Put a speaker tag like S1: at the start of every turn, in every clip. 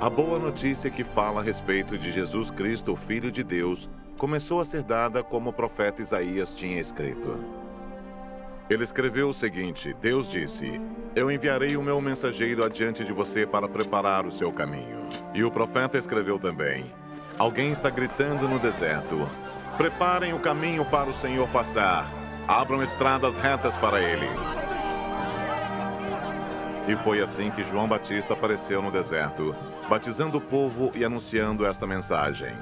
S1: A boa notícia que fala a respeito de Jesus Cristo, Filho de Deus, começou a ser dada como o profeta Isaías tinha escrito. Ele escreveu o seguinte: Deus disse: Eu enviarei o meu mensageiro adiante de você para preparar o seu caminho. E o profeta escreveu também: Alguém está gritando no deserto: Preparem o caminho para o Senhor passar, abram estradas retas para ele. E foi assim que João Batista apareceu no deserto, batizando o povo e anunciando esta mensagem.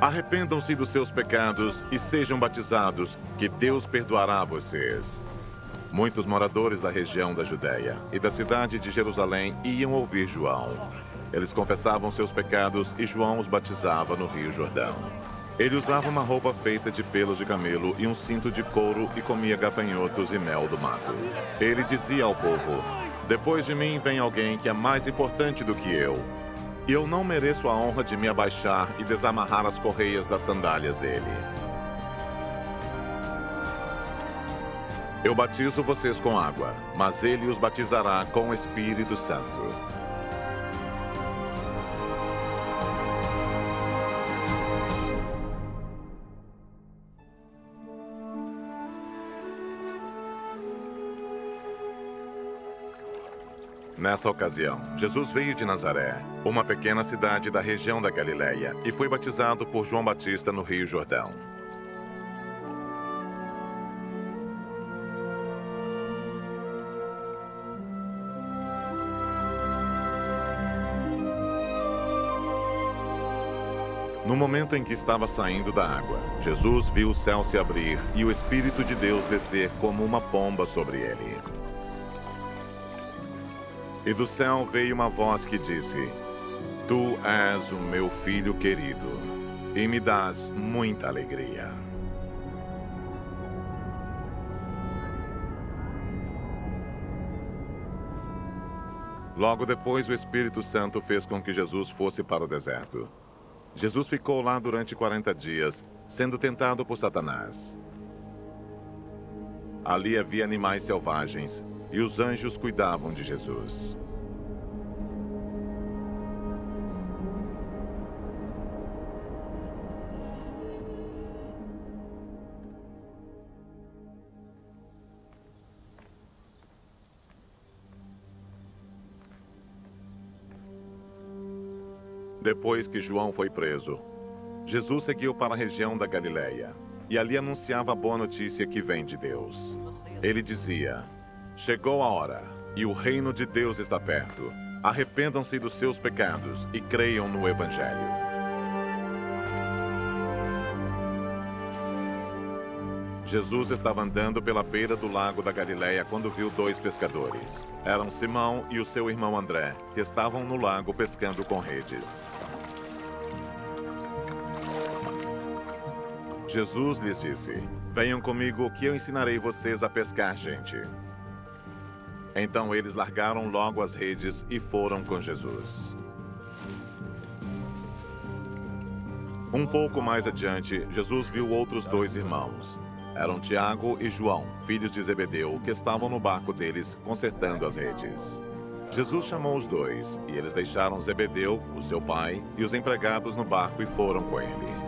S1: Arrependam-se dos seus pecados e sejam batizados, que Deus perdoará vocês. Muitos moradores da região da Judéia e da cidade de Jerusalém iam ouvir João. Eles confessavam seus pecados e João os batizava no Rio Jordão. Ele usava uma roupa feita de pelos de camelo e um cinto de couro e comia gafanhotos e mel do mato. Ele dizia ao povo: Depois de mim vem alguém que é mais importante do que eu e eu não mereço a honra de me abaixar e desamarrar as correias das sandálias dele. Eu batizo vocês com água, mas ele os batizará com o Espírito Santo. Nessa ocasião, Jesus veio de Nazaré, uma pequena cidade da região da Galileia, e foi batizado por João Batista no Rio Jordão. No momento em que estava saindo da água, Jesus viu o céu se abrir e o Espírito de Deus descer como uma pomba sobre ele. E do céu veio uma voz que disse: Tu és o meu filho querido, e me dás muita alegria. Logo depois, o Espírito Santo fez com que Jesus fosse para o deserto. Jesus ficou lá durante 40 dias, sendo tentado por Satanás. Ali havia animais selvagens, e os anjos cuidavam de Jesus. Depois que João foi preso, Jesus seguiu para a região da Galileia e ali anunciava a boa notícia que vem de Deus. Ele dizia: Chegou a hora, e o reino de Deus está perto. Arrependam-se dos seus pecados e creiam no Evangelho. Jesus estava andando pela beira do lago da Galileia quando viu dois pescadores. Eram Simão e o seu irmão André, que estavam no lago pescando com redes. Jesus lhes disse: Venham comigo que eu ensinarei vocês a pescar gente. Então eles largaram logo as redes e foram com Jesus. Um pouco mais adiante, Jesus viu outros dois irmãos. Eram Tiago e João, filhos de Zebedeu, que estavam no barco deles, consertando as redes. Jesus chamou os dois, e eles deixaram Zebedeu, o seu pai, e os empregados no barco e foram com ele.